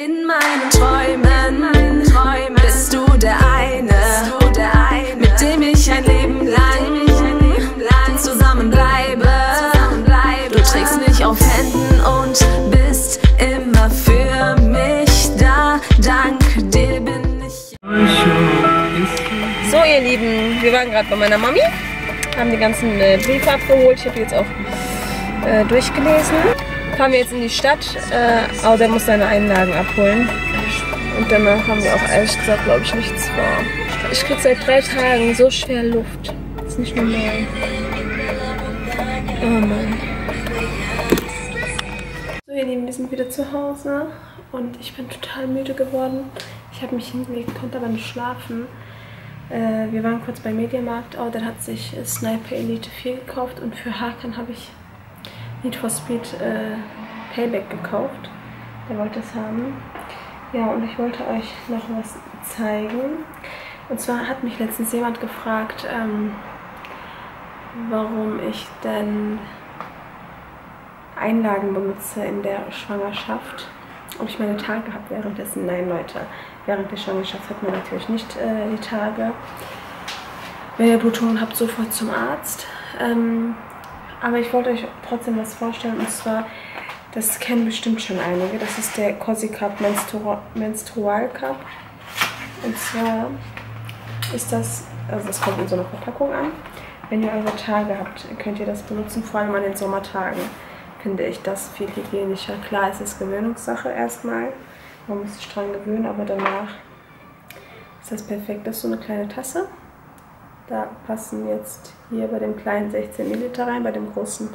In meinen Träumen, bist du der eine, mit dem ich ein Leben lang zusammenbleibe. Du trägst mich auf Händen und bist immer für mich da. Dank dir bin ich. So ihr Lieben, wir waren gerade bei meiner Mami, haben die ganzen äh, Briefe abgeholt. Ich habe die jetzt auch äh, durchgelesen. Fahren wir jetzt in die Stadt, äh, aber der muss seine Einlagen abholen. Und danach haben wir auch ehrlich gesagt, glaube ich, nichts vor. Ich krieg seit drei Tagen so schwer Luft. Das ist nicht normal. Oh Mann. So ihr Lieben, wir sind wieder zu Hause und ich bin total müde geworden. Ich habe mich hingelegt, konnte aber nicht schlafen. Äh, wir waren kurz beim Mediamarkt. Oh, der hat sich Sniper Elite 4 gekauft und für Hakan habe ich Need for Speed äh, Payback gekauft. Der wollte es haben. Ja, und ich wollte euch noch was zeigen. Und zwar hat mich letztens jemand gefragt, ähm, warum ich denn Einlagen benutze in der Schwangerschaft. Ob ich meine Tage habe währenddessen? Nein, Leute. Während der Schwangerschaft hat man natürlich nicht äh, die Tage. Wenn ihr Blutungen habt, sofort zum Arzt. Ähm, aber ich wollte euch trotzdem was vorstellen. Und zwar, das kennen bestimmt schon einige. Das ist der Cosi Cup Menstru Menstrual Cup. Und zwar ist das, also das kommt in so einer Verpackung an. Wenn ihr eure Tage habt, könnt ihr das benutzen, vor allem an den Sommertagen finde ich das viel hygienischer. Klar, es ist Gewöhnungssache erstmal. Man muss sich dran gewöhnen, aber danach ist das perfekt. Das ist so eine kleine Tasse. Da passen jetzt hier bei dem kleinen 16 Milliliter rein, bei dem großen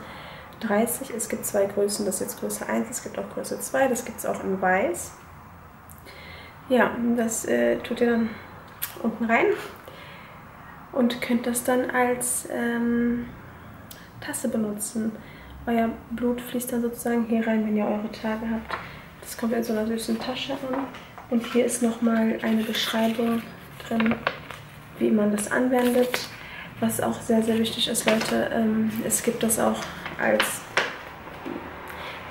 30. Es gibt zwei Größen, das ist jetzt Größe 1, es gibt auch Größe 2, das gibt es auch in weiß. Ja, das äh, tut ihr dann unten rein und könnt das dann als ähm, Tasse benutzen. Euer Blut fließt dann sozusagen hier rein, wenn ihr eure Tage habt. Das kommt in so einer süßen Tasche an. Und hier ist nochmal eine Beschreibung drin, wie man das anwendet. Was auch sehr, sehr wichtig ist, Leute, ähm, es gibt das auch als...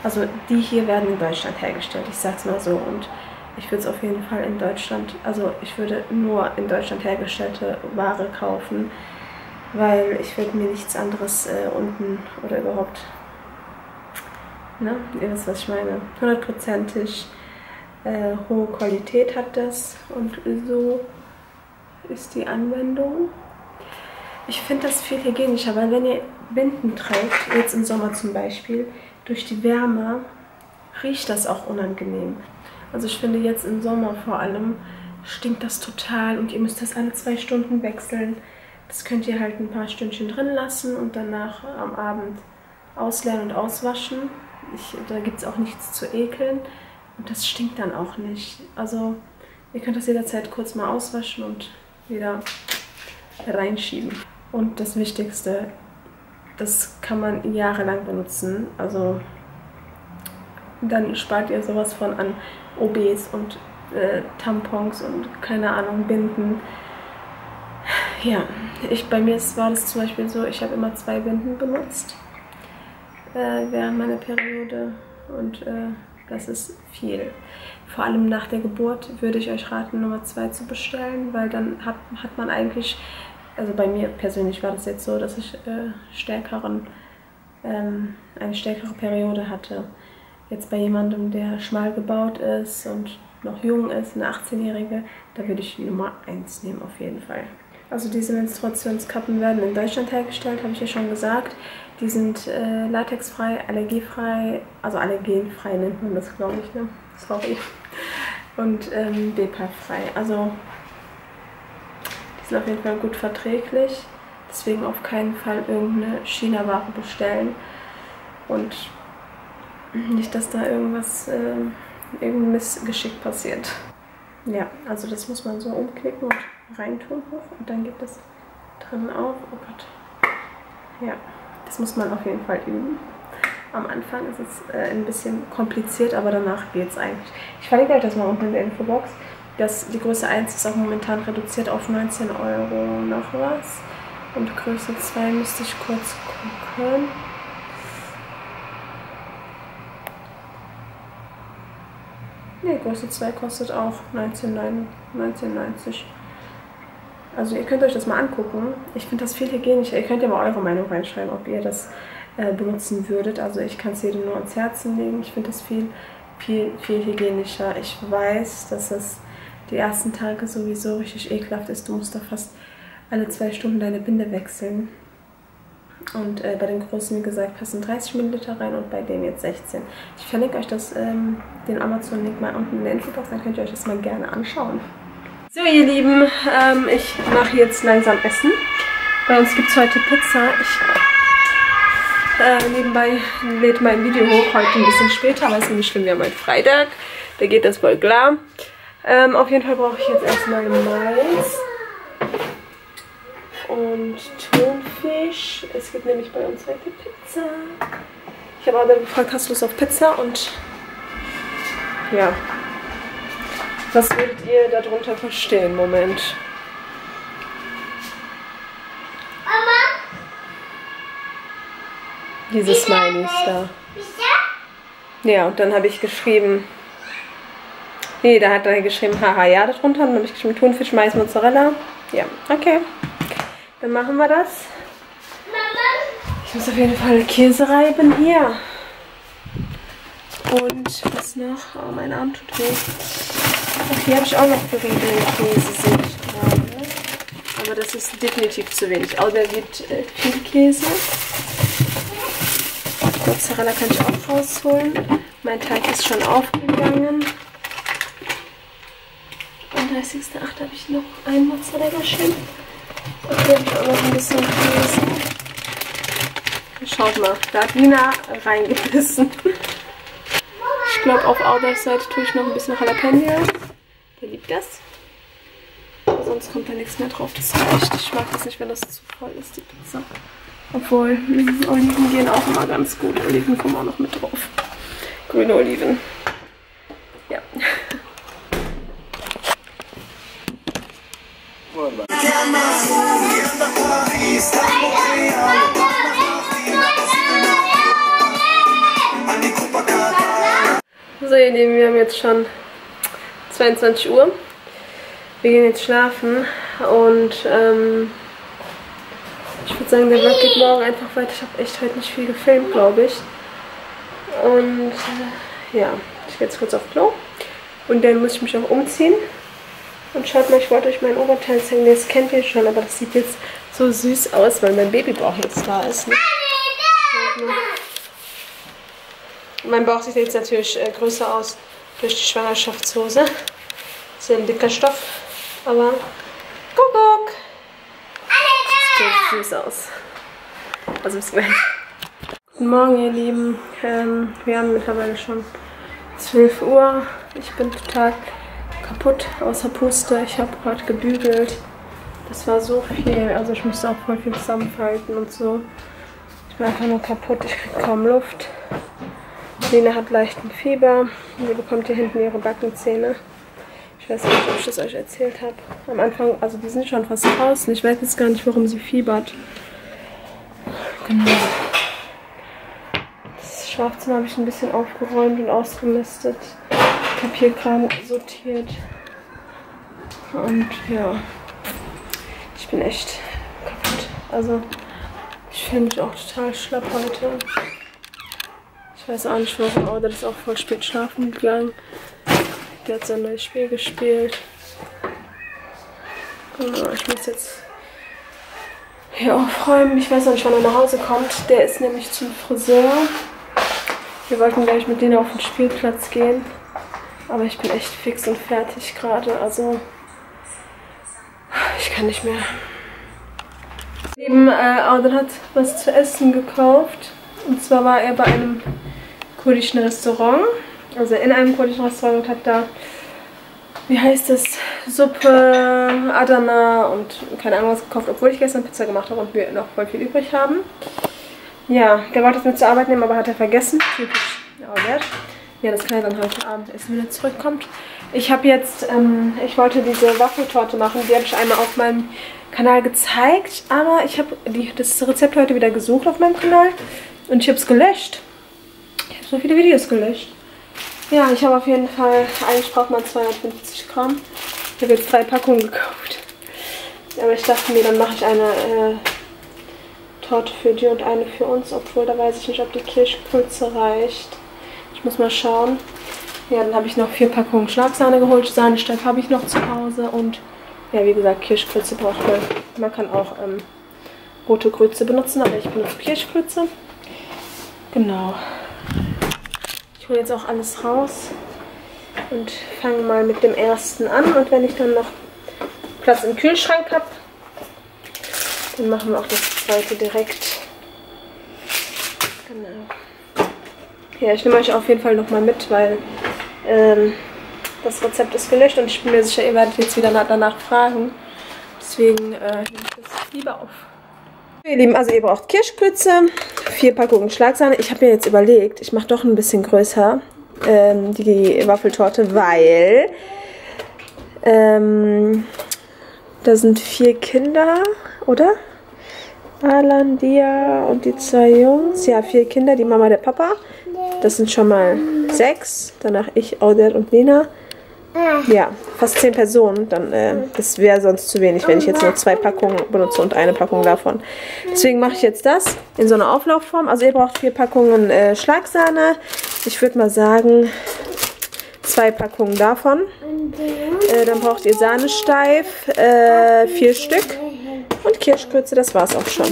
Also die hier werden in Deutschland hergestellt, ich sag's mal so. Und ich würde es auf jeden Fall in Deutschland, also ich würde nur in Deutschland hergestellte Ware kaufen, weil ich würde mir nichts anderes äh, unten oder überhaupt Ne? Ihr wisst, was ich meine. Hundertprozentig äh, hohe Qualität hat das und so ist die Anwendung. Ich finde das viel hygienischer, weil wenn ihr Binden trägt, jetzt im Sommer zum Beispiel, durch die Wärme riecht das auch unangenehm. Also ich finde jetzt im Sommer vor allem stinkt das total und ihr müsst das alle zwei Stunden wechseln. Das könnt ihr halt ein paar Stündchen drin lassen und danach am Abend ausleeren und auswaschen. Ich, da gibt es auch nichts zu ekeln und das stinkt dann auch nicht. Also ihr könnt das jederzeit kurz mal auswaschen und wieder reinschieben. Und das Wichtigste, das kann man jahrelang benutzen. Also dann spart ihr sowas von an OBs und äh, Tampons und keine Ahnung, Binden. Ja, ich, bei mir war das zum Beispiel so, ich habe immer zwei Binden benutzt äh, während meiner Periode und äh, das ist viel. Vor allem nach der Geburt würde ich euch raten, Nummer 2 zu bestellen, weil dann hat, hat man eigentlich, also bei mir persönlich war das jetzt so, dass ich äh, stärkeren, ähm, eine stärkere Periode hatte. Jetzt bei jemandem, der schmal gebaut ist und noch jung ist, eine 18-Jährige, da würde ich Nummer 1 nehmen auf jeden Fall. Also diese Menstruationskappen werden in Deutschland hergestellt, habe ich ja schon gesagt. Die sind äh, latexfrei, allergiefrei, also allergenfrei nennt man das, glaube ich, ne? Sorry. Und ähm, BPA-frei. Also sind auf jeden Fall gut verträglich. Deswegen auf keinen Fall irgendeine China-Ware bestellen. Und nicht, dass da irgendwas, äh, irgendein Missgeschick passiert. Ja, also das muss man so umklicken und reintun und dann geht das drin auf. Oh Gott. Ja, das muss man auf jeden Fall üben. Am Anfang ist es äh, ein bisschen kompliziert, aber danach geht es eigentlich. Ich verlinke euch das mal unten in der Infobox. Das, die Größe 1 ist auch momentan reduziert auf 19 Euro noch was. Und Größe 2 müsste ich kurz gucken. Ne, Größe 2 kostet auch 19,90. Also ihr könnt euch das mal angucken. Ich finde das viel hygienischer. Ihr könnt ja mal eure Meinung reinschreiben, ob ihr das äh, benutzen würdet. Also ich kann es jedem nur ans Herzen legen. Ich finde das viel, viel, viel hygienischer. Ich weiß, dass es die ersten Tage sowieso richtig ekelhaft ist. Du musst da fast alle zwei Stunden deine Binde wechseln. Und äh, bei den großen, wie gesagt, passen 30 ml rein und bei dem jetzt 16. Ich verlinke euch das, ähm, den Amazon-Link mal unten in der Infobox, dann könnt ihr euch das mal gerne anschauen. So ihr Lieben, ähm, ich mache jetzt langsam Essen. Bei uns gibt es heute Pizza. Ich äh, nebenbei lädt mein Video hoch, heute ein bisschen später, aber ist nicht schlimm, wir haben heute Freitag. Da geht das wohl klar. Ähm, auf jeden Fall brauche ich jetzt erstmal Mais und Thunfisch. Es gibt nämlich bei uns heute Pizza. Ich habe aber gefragt, hast du Lust auf Pizza? Und ja, was würdet ihr darunter verstehen? Moment. Mama? Diese Smileys da. Ja, und dann habe ich geschrieben, nee, da hat er geschrieben, haha, ja, darunter. Und dann habe ich geschrieben, Thunfisch, Mais, Mozzarella. Ja, okay. Dann machen wir das. Ich muss auf jeden Fall Käse reiben hier. Und was noch? Oh, mein Arm tut weh. Ach, hier habe ich auch noch geriebenen Käse, sehe ich gerade. Aber das ist definitiv zu wenig. Der wird äh, viel Käse. Mozzarella kann ich auch rausholen. Mein Teig ist schon aufgegangen. Am 30.08. habe ich noch ein Mozzarella-Schirm. Okay, habe ich auch noch ein bisschen Käse. Schaut mal, da hat Lina reingebissen. Ich glaube, auf Outer Seite tue ich noch ein bisschen Jalapeno. Der liebt das. Aber sonst kommt da nichts mehr drauf. Das reicht. Ich mag das nicht, wenn das zu voll ist, die Pizza. Obwohl, mh, Oliven gehen auch immer ganz gut. Oliven kommen auch noch mit drauf. Grüne Oliven. Ja. So ihr Lieben, wir haben jetzt schon 22 Uhr. Wir gehen jetzt schlafen und ähm, ich würde sagen, der Vlog geht morgen einfach weiter. Ich habe echt heute nicht viel gefilmt, glaube ich. Und äh, ja, ich gehe jetzt kurz auf Klo und dann muss ich mich auch umziehen. Und schaut mal, ich wollte euch mein Oberteil zeigen. Das kennt ihr schon, aber das sieht jetzt so süß aus, weil mein Babybauch jetzt da ist. Ne? Mein Bauch sieht jetzt natürlich äh, größer aus durch die Schwangerschaftshose. Ist ja ein dicker Stoff, aber Kuckuck! Sieht süß aus. Also bis gleich. Guten Morgen, ihr Lieben. Ähm, wir haben mittlerweile schon 12 Uhr. Ich bin total kaputt außer Puste. Ich habe gerade gebügelt. Das war so viel. Also ich musste auch voll viel zusammenfalten und so. Ich bin einfach nur kaputt. Ich kriege kaum Luft. Lena hat leichten Fieber. Sie bekommt hier hinten ihre Backenzähne. Ich weiß nicht, ob ich das euch erzählt habe. Am Anfang, also die sind schon fast draußen. Ich weiß jetzt gar nicht, warum sie fiebert. Genau. Das Schlafzimmer habe ich ein bisschen aufgeräumt und ausgemistet. Papierkram sortiert. Und ja, ich bin echt kaputt. Also, ich fühle mich auch total schlapp heute. Ich weiß auch nicht warum, aber das ist auch voll spät schlafen gegangen. Der hat sein neues Spiel gespielt. Ich muss jetzt hier aufräumen. Ich weiß noch nicht, wann er nach Hause kommt. Der ist nämlich zum Friseur. Wir wollten gleich mit denen auf den Spielplatz gehen. Aber ich bin echt fix und fertig gerade. Also kann nicht mehr. Eben, äh, Audrey hat was zu essen gekauft. Und zwar war er bei einem kurdischen Restaurant. Also in einem kurdischen Restaurant und hat da, wie heißt das, Suppe, Adana und keine Ahnung was gekauft. Obwohl ich gestern Pizza gemacht habe und wir noch voll viel übrig haben. Ja, der wollte es mit zur Arbeit nehmen, aber hat er vergessen. Typisch Albert. Ja, das kann er dann heute Abend essen, wenn er zurückkommt. Ich habe jetzt, ähm, ich wollte diese Waffeltorte machen. Die habe ich einmal auf meinem Kanal gezeigt. Aber ich habe das Rezept heute wieder gesucht auf meinem Kanal. Und ich habe es gelöscht. Ich habe so viele Videos gelöscht. Ja, ich habe auf jeden Fall, eigentlich braucht man 250 Gramm. Ich habe jetzt drei Packungen gekauft. Aber ich dachte mir, dann mache ich eine äh, Torte für die und eine für uns. Obwohl, da weiß ich nicht, ob die Kirschpulze reicht. Ich muss mal schauen. Ja, dann habe ich noch vier Packungen Schlagsahne geholt. Sahnesteig habe ich noch zu Hause. Und ja, wie gesagt, Kirschgrütze braucht man. Man kann auch ähm, rote Grütze benutzen, aber ich benutze Kirschgrütze. Genau. Ich hole jetzt auch alles raus und fange mal mit dem ersten an. Und wenn ich dann noch Platz im Kühlschrank habe, dann machen wir auch das zweite direkt. Genau. Ja, ich nehme euch auf jeden Fall nochmal mit, weil ähm, das Rezept ist gelöscht und ich bin mir sicher, ihr werdet jetzt wieder danach fragen. Deswegen äh, nehme ich das lieber auf. Ihr Lieben, also ihr braucht Kirschgrütze, vier Packungen Schlagsahne. Ich habe mir jetzt überlegt, ich mache doch ein bisschen größer ähm, die Waffeltorte, weil ähm, da sind vier Kinder, oder? Alan, Dia und die zwei Jungs. Ja, vier Kinder, die Mama, der Papa. Das sind schon mal sechs. Danach ich, Odette und Lena. Ja, fast zehn Personen. Dann, äh, das wäre sonst zu wenig, wenn ich jetzt nur zwei Packungen benutze und eine Packung davon. Deswegen mache ich jetzt das in so einer Auflaufform. Also ihr braucht vier Packungen äh, Schlagsahne. Ich würde mal sagen, zwei Packungen davon. Äh, dann braucht ihr Sahne steif, äh, vier Stück. Kirschkürze, das war's auch schon.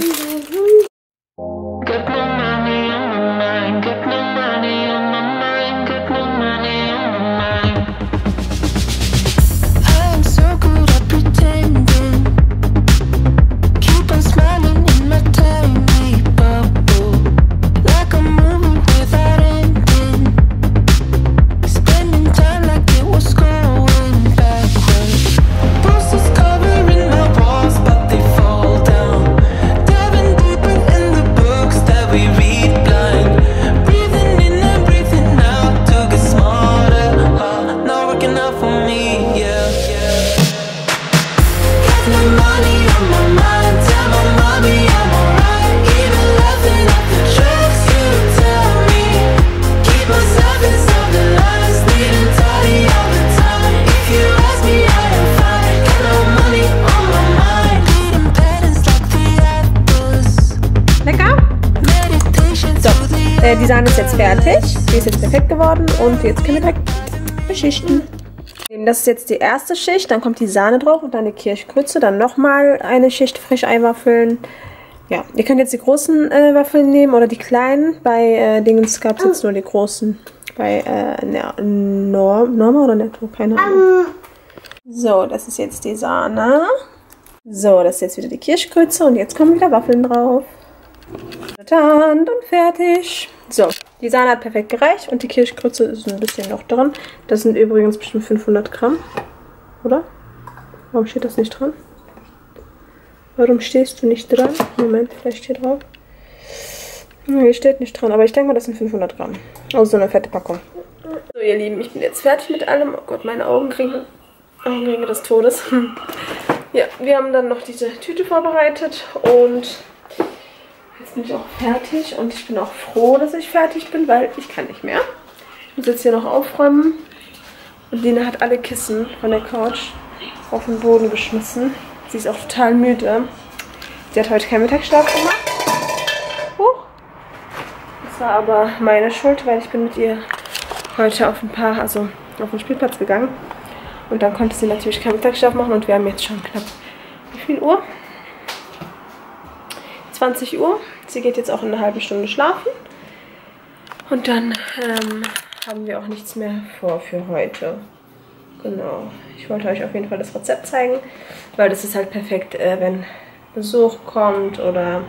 Äh, die Sahne ist jetzt fertig. Die ist jetzt perfekt geworden und jetzt können wir direkt beschichten. Das ist jetzt die erste Schicht, dann kommt die Sahne drauf und dann die Kirschgrütze, dann nochmal eine Schicht Frischeiwaffeln. Ja, ihr könnt jetzt die großen äh, Waffeln nehmen oder die kleinen. Bei äh, Dingens gab es jetzt nur die großen. Bei äh, Norm, Norma oder Netto, keine Ahnung. So, das ist jetzt die Sahne. So, das ist jetzt wieder die Kirschgrütze und jetzt kommen wieder Waffeln drauf. Und fertig. So, die Sahne hat perfekt gereicht und die Kirschgrütze ist ein bisschen noch dran. Das sind übrigens bestimmt 500 Gramm, oder? Warum steht das nicht dran? Warum stehst du nicht dran? Moment, vielleicht hier drauf. hier steht nicht dran, aber ich denke mal, das sind 500 Gramm. Also so eine fette Packung. So, ihr Lieben, ich bin jetzt fertig mit allem. Oh Gott, meine Augenringe. Augenringe des Todes. ja, wir haben dann noch diese Tüte vorbereitet und Jetzt bin ich auch fertig und ich bin auch froh, dass ich fertig bin, weil ich kann nicht mehr. Ich muss jetzt hier noch aufräumen. Und Lena hat alle Kissen von der Couch auf den Boden geschmissen. Sie ist auch total müde. Sie hat heute keinen Mittagsschlaf gemacht. Huch. Das war aber meine Schuld, weil ich bin mit ihr heute auf ein paar, also auf den Spielplatz gegangen. Und dann konnte sie natürlich keinen Mittagsschlaf machen und wir haben jetzt schon knapp, wie viel Uhr? 20 Uhr. Sie geht jetzt auch in einer halben Stunde schlafen. Und dann ähm, haben wir auch nichts mehr vor für heute. Genau. Ich wollte euch auf jeden Fall das Rezept zeigen, weil das ist halt perfekt, äh, wenn Besuch kommt oder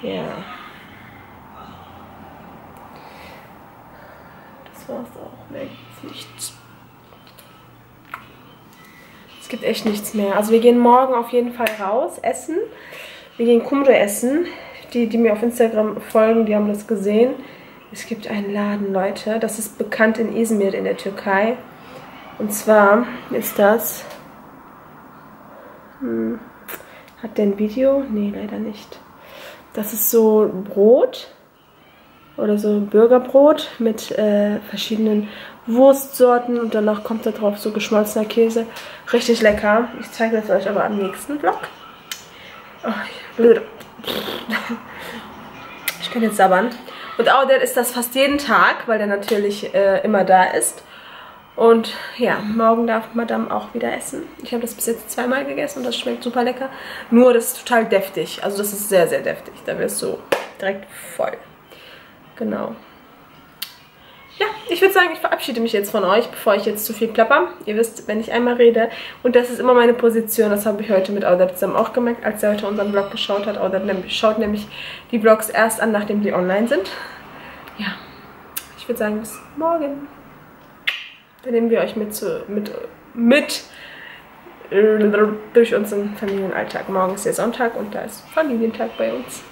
ja. Das war's auch. Mehr gibt's nichts. Es gibt echt nichts mehr. Also wir gehen morgen auf jeden Fall raus, essen. Wir gehen Kumre essen. Die, die mir auf Instagram folgen, die haben das gesehen. Es gibt einen Laden, Leute. Das ist bekannt in Izmir in der Türkei. Und zwar ist das... Hm, hat der ein Video? Nee, leider nicht. Das ist so Brot oder so Bürgerbrot mit äh, verschiedenen Wurstsorten und danach kommt da drauf so geschmolzener Käse. Richtig lecker. Ich zeige das euch aber am nächsten Vlog. Ich kann jetzt sabbern. Und Audert ist das fast jeden Tag, weil der natürlich äh, immer da ist. Und ja, morgen darf Madame auch wieder essen. Ich habe das bis jetzt zweimal gegessen und das schmeckt super lecker. Nur das ist total deftig. Also das ist sehr, sehr deftig. Da wirst du direkt voll. Genau. Ja, ich würde sagen, ich verabschiede mich jetzt von euch, bevor ich jetzt zu viel plapper. Ihr wisst, wenn ich einmal rede, und das ist immer meine Position, das habe ich heute mit Audert zusammen auch gemerkt, als er heute unseren Vlog geschaut hat. Audert schaut nämlich die Vlogs erst an, nachdem die online sind. Ja, ich würde sagen, bis morgen. Dann nehmen wir euch mit, zu, mit, mit durch unseren Familienalltag. Morgen ist der Sonntag und da ist Familientag bei uns.